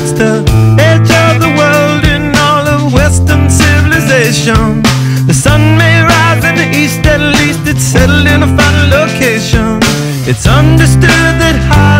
It's the edge of the world in all of Western civilization. The sun may rise in the east, at least it's settled in a final location. It's understood that Hollywood